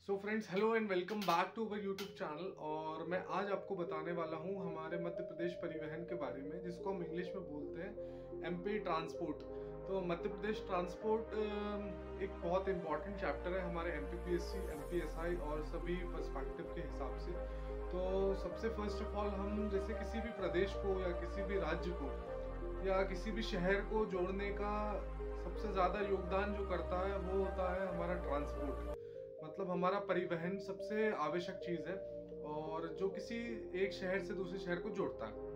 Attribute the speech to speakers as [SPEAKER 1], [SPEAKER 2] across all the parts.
[SPEAKER 1] So friends hello and welcome back to our YouTube channel और मैं आज आपको बताने वाला हूँ हमारे मध्य प्रदेश परिवहन के बारे में, जिसको हम इंग्लिश में बोलते हैं एमपी ट्रांसपोर्ट तो मध्य प्रदेश ट्रांसपोर्ट एक बहुत इंपॉर्टेंट चैप्टर है हमारे M P P S C M P S I और सभी पर्सपेक्टिव के हिसाब से। तो सबसे फ़र्स्ट ऑफ़ ऑल हम जैसे किसी भी प्रदेश को या किसी भी राज्य को या किसी भी शहर को जोड़ने का सबसे ज़्यादा योगदान जो करता है, वो होता है हमारा ट्रांसपोर्ट मतलब हमारा परिवहन सबसे आवश्यक चीज़ है और जो किसी एक शहर से दूसरे शहर को जोड़ता है।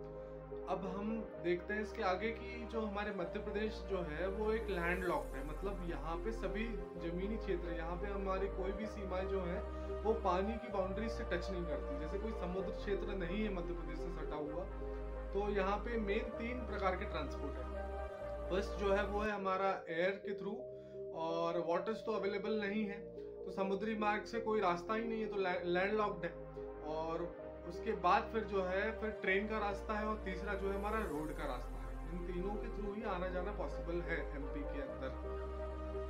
[SPEAKER 1] अब हम देखते हैं इसके आगे की जो हमारे मध्य प्रदेश जो है, वो एक लैंड लॉक्ड है। मतलब यहाँ पे सभी जमीनी क्षेत्र, यहाँ पे हमारी कोई भी सीमाएँ जो है, वो पानी की बाउंड्री से टच नहीं करती। जैसे कोई समुद्र क्षेत्र नहीं है मध्य प्रदेश से सटा हुआ तो यहाँ पे मेन तीन प्रकार के ट्रांसपोर्ट है। फ़र्स्ट जो है, वो है हमारा एयर के थ्रू और वाटर्स तो अवेलेबल नहीं है। तो समुद्री मार्ग से कोई रास्ता ही नहीं है तो लैंड लॉक्ड है। और उसके बाद फिर जो है, फिर ट्रेन का रास्ता है और तीसरा जो है हमारा रोड का रास्ता है। इन तीनों के थ्रू ही आना जाना पॉसिबल है एमपी के अंदर।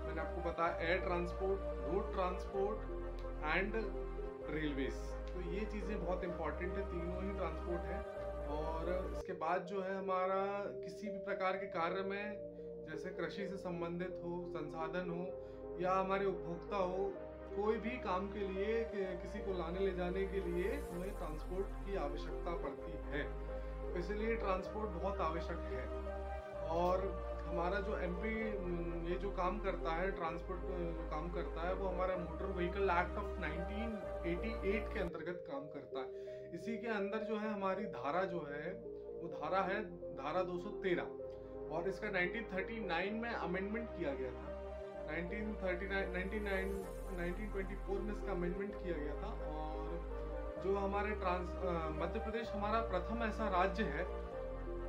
[SPEAKER 1] मैंने आपको बताया air transport road transport and railways तो ये चीज़ें बहुत इंपॉर्टेंट है, तीनों ही ट्रांसपोर्ट है। और इसके बाद जो है हमारा किसी भी प्रकार के कार्य में, जैसे कृषि से संबंधित हो, संसाधन हो, या हमारे उपभोक्ता हो कोई भी काम के लिए किसी को लाने ले जाने के लिए हमें ट्रांसपोर्ट की आवश्यकता पड़ती है। तो इसलिए ट्रांसपोर्ट बहुत आवश्यक है। और हमारा जो एमपी ये जो काम करता है ट्रांसपोर्ट जो काम करता है, वो हमारा मोटर व्हीकल एक्ट ऑफ़ 1988 के अंतर्गत काम करता है। इसी के अंदर जो है, हमारी धारा जो है, वो धारा है, धारा 213 और इसका 1939 में अमेंडमेंट किया गया था। 1924 में इसका अमेंडमेंट किया गया था और जो हमारे ट्रांस मध्य प्रदेश हमारा प्रथम ऐसा राज्य है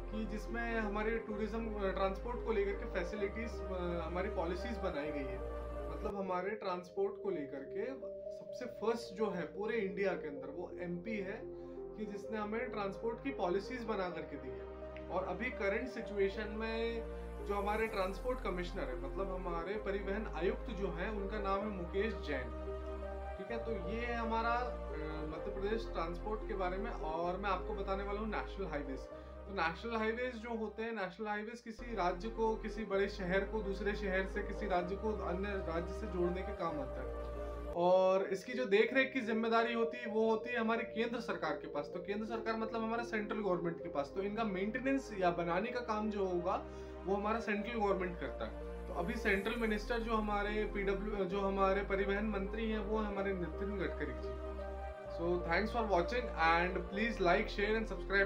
[SPEAKER 1] कि जिसमें हमारे टूरिज़्म ट्रांसपोर्ट को लेकर के फैसिलिटीज़ हमारी पॉलिसीज़ बनाई गई है। मतलब हमारे ट्रांसपोर्ट को लेकर के सबसे फ़र्स्ट जो है पूरे इंडिया के अंदर वो एमपी है कि जिसने हमें ट्रांसपोर्ट की पॉलिसीज़ बना करके दी है। और अभी करंट सिचुएशन में जो हमारे ट्रांसपोर्ट कमिश्नर है मतलब हमारे परिवहन आयुक्त जो है, उनका नाम है मुकेश जैन। ठीक है तो ये है हमारा मध्य प्रदेश ट्रांसपोर्ट के बारे में, और मैं आपको बताने वाला हूँ नेशनल हाईवेज तो नेशनल हाईवेज जो होते हैं नेशनल हाईवेज किसी राज्य को, किसी बड़े शहर को, दूसरे शहर से, किसी राज्य को, अन्य राज्य से जोड़ने के काम आता है। और इसकी जो देख रेख की ज़िम्मेदारी होती है वो होती है हमारी केंद्र सरकार के पास। तो केंद्र सरकार मतलब हमारा सेंट्रल गवर्नमेंट के पास। तो इनका मेंटेनेंस या बनाने का काम जो होगा वो हमारा सेंट्रल गवर्नमेंट करता है। तो अभी सेंट्रल मिनिस्टर जो हमारे पीडब्ल्यू जो हमारे परिवहन मंत्री हैं, वो हमारे Nitin Gadkari ji. So thanks for watching and please like share and subscribe